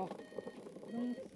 よ。